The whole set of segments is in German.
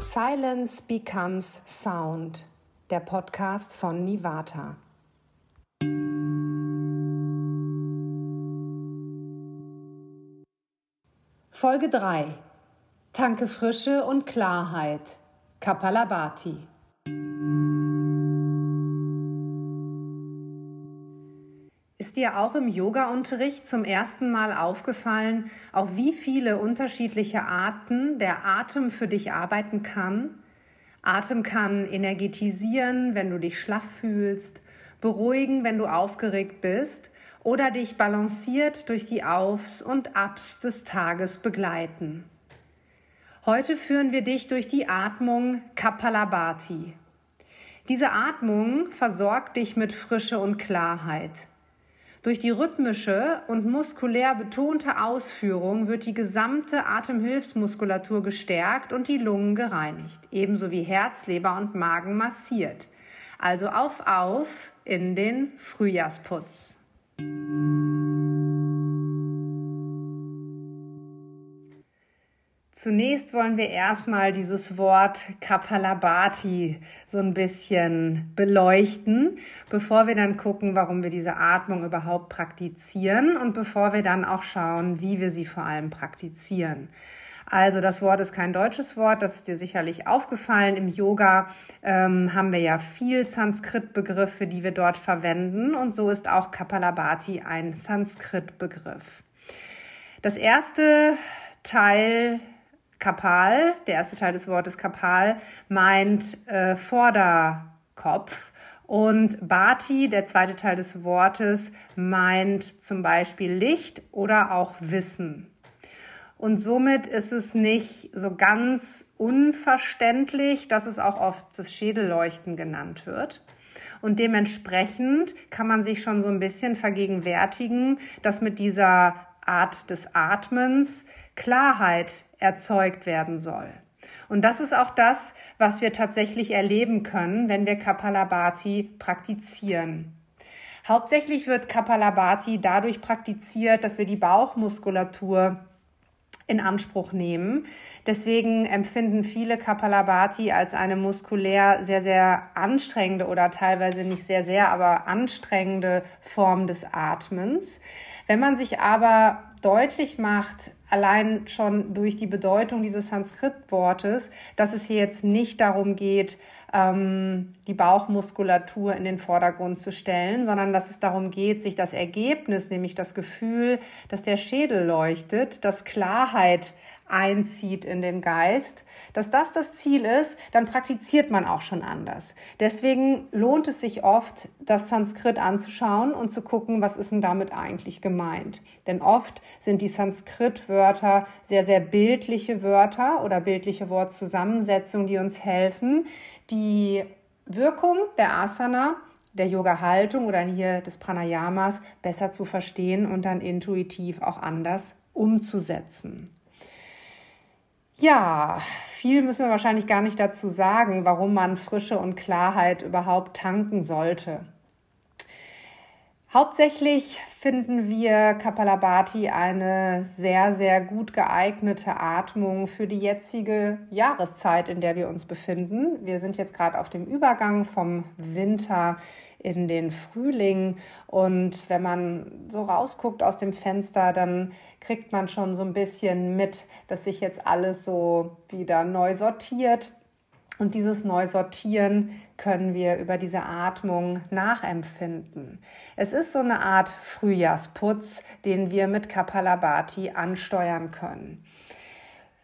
Silence Becomes Sound, der Podcast von Nivata. Folge 3. Tanke Frische und Klarheit. Kapalabhati. Ist dir auch im Yoga-Unterricht zum ersten Mal aufgefallen, auf wie viele unterschiedliche Arten der Atem für dich arbeiten kann? Atem kann energetisieren, wenn du dich schlaff fühlst, beruhigen, wenn du aufgeregt bist oder dich balanciert durch die Aufs und Abs des Tages begleiten. Heute führen wir dich durch die Atmung Kapalabhati. Diese Atmung versorgt dich mit Frische und Klarheit. Durch die rhythmische und muskulär betonte Ausführung wird die gesamte Atemhilfsmuskulatur gestärkt und die Lungen gereinigt, ebenso wie Herz, Leber und Magen massiert. Also auf, auf in den Frühjahrsputz. Zunächst wollen wir erstmal dieses Wort Kapalabhati so ein bisschen beleuchten, bevor wir dann gucken, warum wir diese Atmung überhaupt praktizieren und bevor wir dann auch schauen, wie wir sie vor allem praktizieren. Also das Wort ist kein deutsches Wort, das ist dir sicherlich aufgefallen. Im Yoga ähm, haben wir ja viel Sanskrit-Begriffe, die wir dort verwenden und so ist auch Kapalabhati ein Sanskrit-Begriff. Das erste Teil Kapal, der erste Teil des Wortes Kapal, meint äh, Vorderkopf. Und Bhati, der zweite Teil des Wortes, meint zum Beispiel Licht oder auch Wissen. Und somit ist es nicht so ganz unverständlich, dass es auch oft das Schädelleuchten genannt wird. Und dementsprechend kann man sich schon so ein bisschen vergegenwärtigen, dass mit dieser Art des Atmens Klarheit erzeugt werden soll. Und das ist auch das, was wir tatsächlich erleben können, wenn wir Kapalabhati praktizieren. Hauptsächlich wird Kapalabhati dadurch praktiziert, dass wir die Bauchmuskulatur in Anspruch nehmen. Deswegen empfinden viele Kapalabhati als eine muskulär sehr, sehr anstrengende oder teilweise nicht sehr, sehr, aber anstrengende Form des Atmens. Wenn man sich aber deutlich macht, allein schon durch die Bedeutung dieses Sanskrit-Wortes, dass es hier jetzt nicht darum geht, ähm, die Bauchmuskulatur in den Vordergrund zu stellen, sondern dass es darum geht, sich das Ergebnis, nämlich das Gefühl, dass der Schädel leuchtet, dass Klarheit einzieht in den Geist, dass das das Ziel ist, dann praktiziert man auch schon anders. Deswegen lohnt es sich oft, das Sanskrit anzuschauen und zu gucken, was ist denn damit eigentlich gemeint. Denn oft sind die Sanskrit-Wörter sehr, sehr bildliche Wörter oder bildliche Wortzusammensetzungen, die uns helfen, die Wirkung der Asana der Yoga-Haltung oder hier des Pranayamas besser zu verstehen und dann intuitiv auch anders umzusetzen. Ja, viel müssen wir wahrscheinlich gar nicht dazu sagen, warum man Frische und Klarheit überhaupt tanken sollte. Hauptsächlich finden wir Kapalabhati eine sehr, sehr gut geeignete Atmung für die jetzige Jahreszeit, in der wir uns befinden. Wir sind jetzt gerade auf dem Übergang vom Winter in den Frühling. Und wenn man so rausguckt aus dem Fenster, dann kriegt man schon so ein bisschen mit, dass sich jetzt alles so wieder neu sortiert. Und dieses Neusortieren können wir über diese Atmung nachempfinden. Es ist so eine Art Frühjahrsputz, den wir mit Kapalabhati ansteuern können.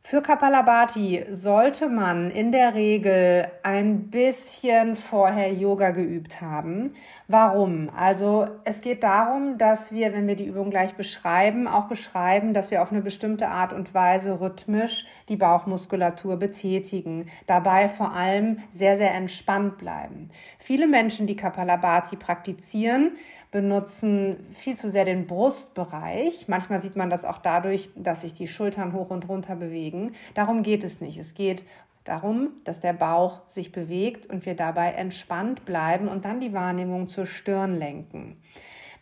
Für Kapalabhati sollte man in der Regel ein bisschen vorher Yoga geübt haben. Warum? Also es geht darum, dass wir, wenn wir die Übung gleich beschreiben, auch beschreiben, dass wir auf eine bestimmte Art und Weise rhythmisch die Bauchmuskulatur betätigen. Dabei vor allem sehr, sehr entspannt bleiben. Viele Menschen, die Kapalabhati praktizieren, benutzen viel zu sehr den Brustbereich. Manchmal sieht man das auch dadurch, dass sich die Schultern hoch und runter bewegen. Darum geht es nicht. Es geht darum, dass der Bauch sich bewegt und wir dabei entspannt bleiben und dann die Wahrnehmung zur Stirn lenken.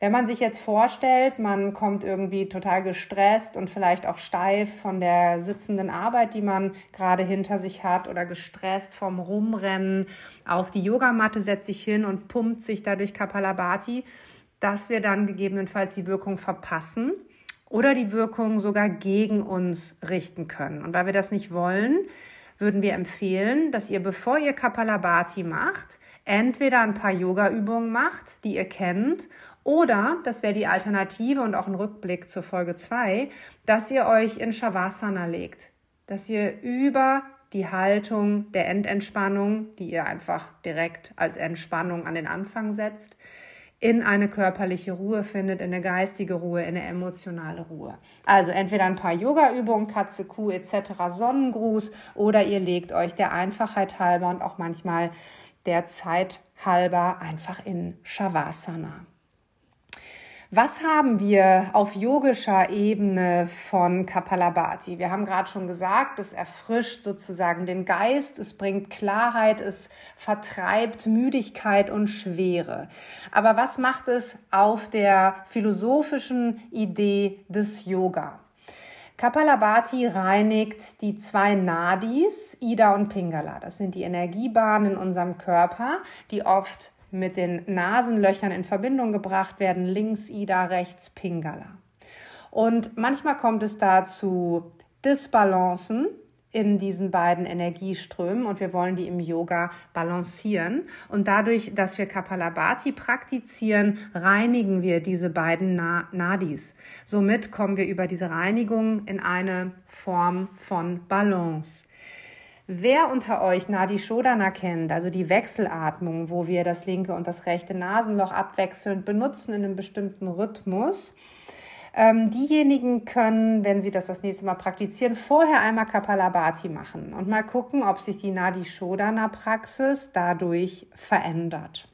Wenn man sich jetzt vorstellt, man kommt irgendwie total gestresst und vielleicht auch steif von der sitzenden Arbeit, die man gerade hinter sich hat oder gestresst vom Rumrennen auf die Yogamatte, setzt sich hin und pumpt sich dadurch Kapalabhati, dass wir dann gegebenenfalls die Wirkung verpassen oder die Wirkung sogar gegen uns richten können. Und weil wir das nicht wollen, würden wir empfehlen, dass ihr, bevor ihr Kapalabhati macht, entweder ein paar Yoga-Übungen macht, die ihr kennt, oder, das wäre die Alternative und auch ein Rückblick zur Folge 2, dass ihr euch in Shavasana legt, dass ihr über die Haltung der Endentspannung, die ihr einfach direkt als Entspannung an den Anfang setzt, in eine körperliche Ruhe findet, in eine geistige Ruhe, in eine emotionale Ruhe. Also entweder ein paar Yoga-Übungen, Katze, Kuh etc., Sonnengruß oder ihr legt euch der Einfachheit halber und auch manchmal der Zeit halber einfach in Shavasana. Was haben wir auf yogischer Ebene von Kapalabhati? Wir haben gerade schon gesagt, es erfrischt sozusagen den Geist, es bringt Klarheit, es vertreibt Müdigkeit und Schwere. Aber was macht es auf der philosophischen Idee des Yoga? Kapalabhati reinigt die zwei Nadis, Ida und Pingala. Das sind die Energiebahnen in unserem Körper, die oft mit den Nasenlöchern in Verbindung gebracht werden, links Ida, rechts Pingala. Und manchmal kommt es da zu Disbalancen in diesen beiden Energieströmen und wir wollen die im Yoga balancieren. Und dadurch, dass wir Kapalabhati praktizieren, reinigen wir diese beiden Nadis. Somit kommen wir über diese Reinigung in eine Form von Balance. Wer unter euch Nadi Shodana kennt, also die Wechselatmung, wo wir das linke und das rechte Nasenloch abwechselnd benutzen in einem bestimmten Rhythmus, ähm, diejenigen können, wenn sie das das nächste Mal praktizieren, vorher einmal Kapalabhati machen und mal gucken, ob sich die Nadi Shodana Praxis dadurch verändert.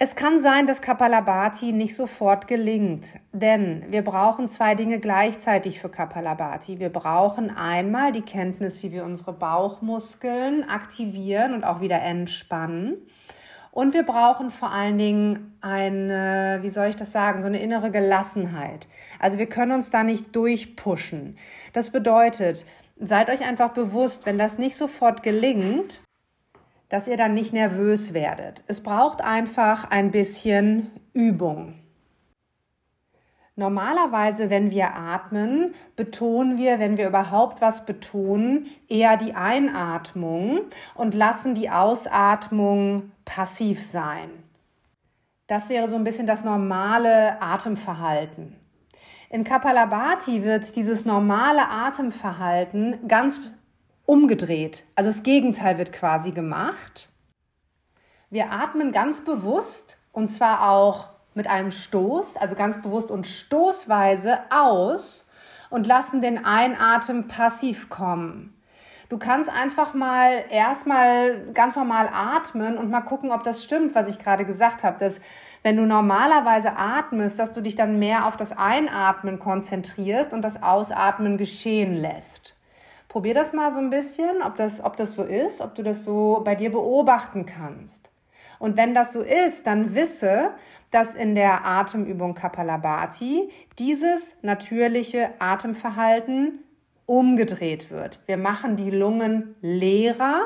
Es kann sein, dass Kapalabhati nicht sofort gelingt, denn wir brauchen zwei Dinge gleichzeitig für Kapalabhati. Wir brauchen einmal die Kenntnis, wie wir unsere Bauchmuskeln aktivieren und auch wieder entspannen. Und wir brauchen vor allen Dingen eine, wie soll ich das sagen, so eine innere Gelassenheit. Also wir können uns da nicht durchpushen. Das bedeutet, seid euch einfach bewusst, wenn das nicht sofort gelingt, dass ihr dann nicht nervös werdet. Es braucht einfach ein bisschen Übung. Normalerweise, wenn wir atmen, betonen wir, wenn wir überhaupt was betonen, eher die Einatmung und lassen die Ausatmung passiv sein. Das wäre so ein bisschen das normale Atemverhalten. In Kapalabhati wird dieses normale Atemverhalten ganz umgedreht. Also das Gegenteil wird quasi gemacht. Wir atmen ganz bewusst und zwar auch mit einem Stoß, also ganz bewusst und stoßweise aus und lassen den Einatmen passiv kommen. Du kannst einfach mal erstmal ganz normal atmen und mal gucken, ob das stimmt, was ich gerade gesagt habe, dass wenn du normalerweise atmest, dass du dich dann mehr auf das Einatmen konzentrierst und das Ausatmen geschehen lässt. Probier das mal so ein bisschen, ob das, ob das so ist, ob du das so bei dir beobachten kannst. Und wenn das so ist, dann wisse, dass in der Atemübung Kapalabhati dieses natürliche Atemverhalten umgedreht wird. Wir machen die Lungen leerer,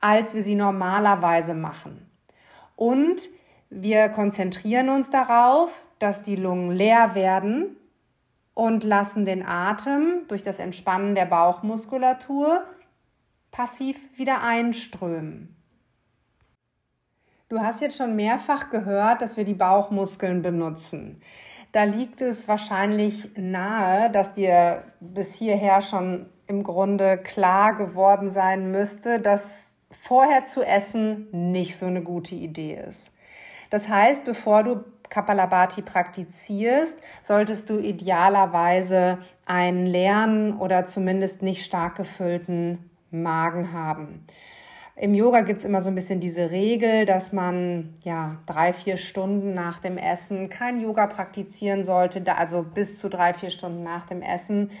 als wir sie normalerweise machen. Und wir konzentrieren uns darauf, dass die Lungen leer werden und lassen den Atem durch das Entspannen der Bauchmuskulatur passiv wieder einströmen. Du hast jetzt schon mehrfach gehört, dass wir die Bauchmuskeln benutzen. Da liegt es wahrscheinlich nahe, dass dir bis hierher schon im Grunde klar geworden sein müsste, dass vorher zu essen nicht so eine gute Idee ist. Das heißt, bevor du Kapalabhati praktizierst, solltest du idealerweise einen leeren oder zumindest nicht stark gefüllten Magen haben. Im Yoga gibt es immer so ein bisschen diese Regel, dass man ja drei, vier Stunden nach dem Essen kein Yoga praktizieren sollte, also bis zu drei, vier Stunden nach dem Essen.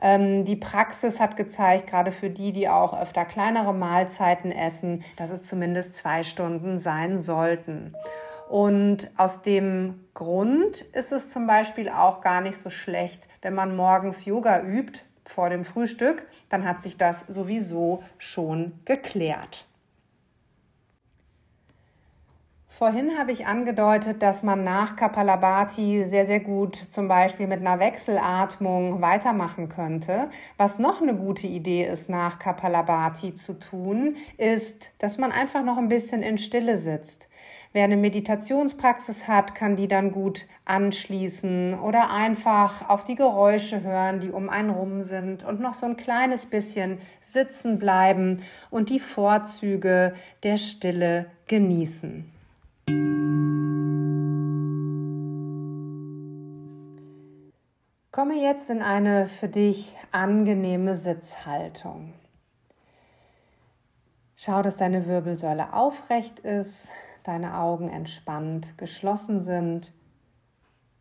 Ähm, die Praxis hat gezeigt, gerade für die, die auch öfter kleinere Mahlzeiten essen, dass es zumindest zwei Stunden sein sollten. Und aus dem Grund ist es zum Beispiel auch gar nicht so schlecht, wenn man morgens Yoga übt vor dem Frühstück, dann hat sich das sowieso schon geklärt. Vorhin habe ich angedeutet, dass man nach Kapalabhati sehr, sehr gut zum Beispiel mit einer Wechselatmung weitermachen könnte. Was noch eine gute Idee ist, nach Kapalabhati zu tun, ist, dass man einfach noch ein bisschen in Stille sitzt. Wer eine Meditationspraxis hat, kann die dann gut anschließen oder einfach auf die Geräusche hören, die um einen rum sind und noch so ein kleines bisschen sitzen bleiben und die Vorzüge der Stille genießen. Komme jetzt in eine für dich angenehme Sitzhaltung. Schau, dass deine Wirbelsäule aufrecht ist, deine Augen entspannt geschlossen sind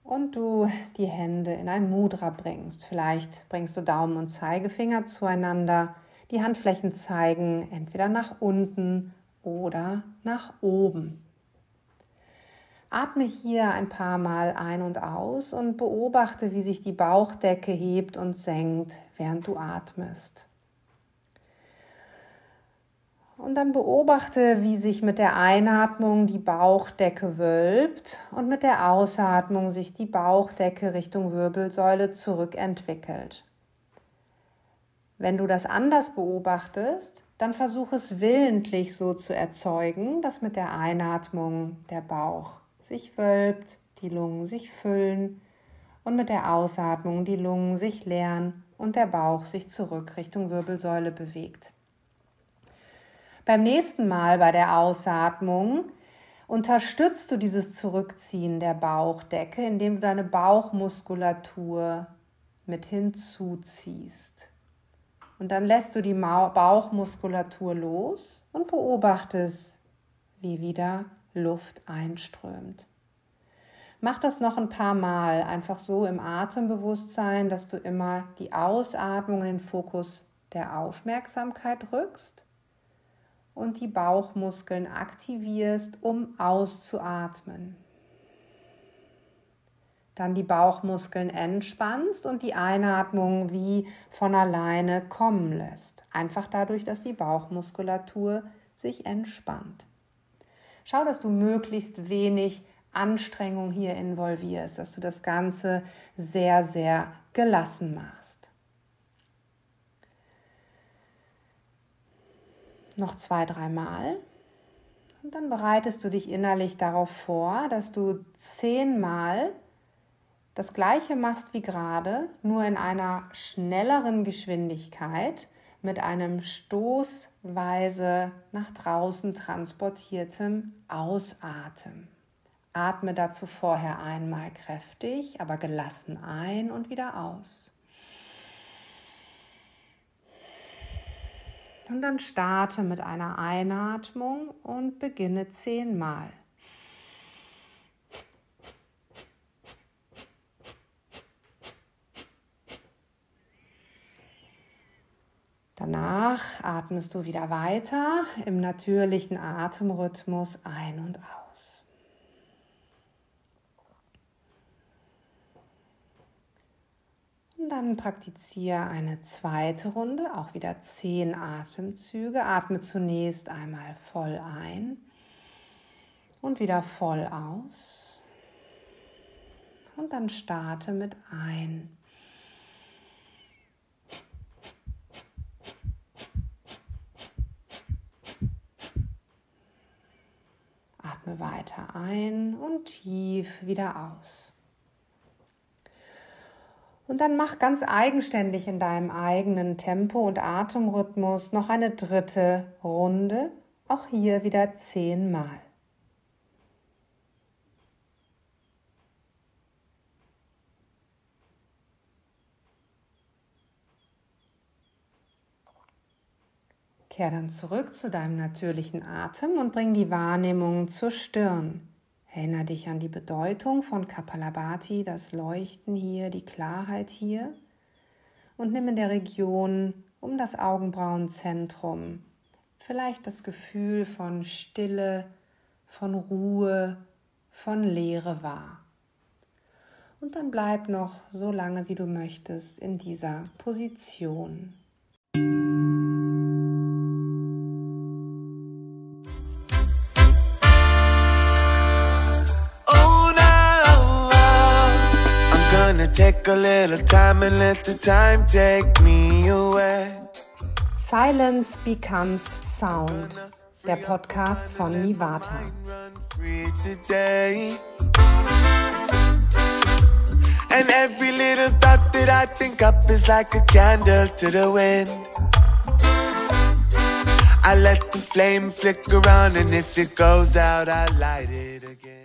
und du die Hände in ein Mudra bringst. Vielleicht bringst du Daumen und Zeigefinger zueinander. Die Handflächen zeigen entweder nach unten oder nach oben. Atme hier ein paar Mal ein und aus und beobachte, wie sich die Bauchdecke hebt und senkt, während du atmest. Und dann beobachte, wie sich mit der Einatmung die Bauchdecke wölbt und mit der Ausatmung sich die Bauchdecke Richtung Wirbelsäule zurückentwickelt. Wenn du das anders beobachtest, dann versuche es willentlich so zu erzeugen, dass mit der Einatmung der Bauch sich wölbt, die Lungen sich füllen und mit der Ausatmung die Lungen sich leeren und der Bauch sich zurück Richtung Wirbelsäule bewegt. Beim nächsten Mal bei der Ausatmung unterstützt du dieses Zurückziehen der Bauchdecke, indem du deine Bauchmuskulatur mit hinzuziehst. Und dann lässt du die Bauchmuskulatur los und beobachtest, wie wieder Luft einströmt. Mach das noch ein paar Mal, einfach so im Atembewusstsein, dass du immer die Ausatmung in den Fokus der Aufmerksamkeit rückst und die Bauchmuskeln aktivierst, um auszuatmen. Dann die Bauchmuskeln entspannst und die Einatmung wie von alleine kommen lässt. Einfach dadurch, dass die Bauchmuskulatur sich entspannt. Schau, dass du möglichst wenig Anstrengung hier involvierst, dass du das Ganze sehr, sehr gelassen machst. Noch zwei, dreimal. Und dann bereitest du dich innerlich darauf vor, dass du zehnmal das gleiche machst wie gerade, nur in einer schnelleren Geschwindigkeit mit einem stoßweise nach draußen transportiertem Ausatmen. Atme dazu vorher einmal kräftig, aber gelassen ein und wieder aus. Und dann starte mit einer Einatmung und beginne zehnmal. Danach atmest du wieder weiter im natürlichen Atemrhythmus ein und aus. Dann praktiziere eine zweite Runde, auch wieder zehn Atemzüge. Atme zunächst einmal voll ein und wieder voll aus. Und dann starte mit ein. Atme weiter ein und tief wieder aus. Und dann mach ganz eigenständig in deinem eigenen Tempo und Atemrhythmus noch eine dritte Runde, auch hier wieder zehnmal. Kehr dann zurück zu deinem natürlichen Atem und bring die Wahrnehmung zur Stirn. Erinnere dich an die Bedeutung von Kapalabhati, das Leuchten hier, die Klarheit hier und nimm in der Region um das Augenbrauenzentrum vielleicht das Gefühl von Stille, von Ruhe von Leere wahr. Und dann bleib noch so lange, wie du möchtest, in dieser Position. Take a little time and let the time take me away. Silence becomes sound. Der Podcast von Nivata. And every little thought that I think up is like a candle to the wind. I let the flame flicker on, and if it goes out, I light it again.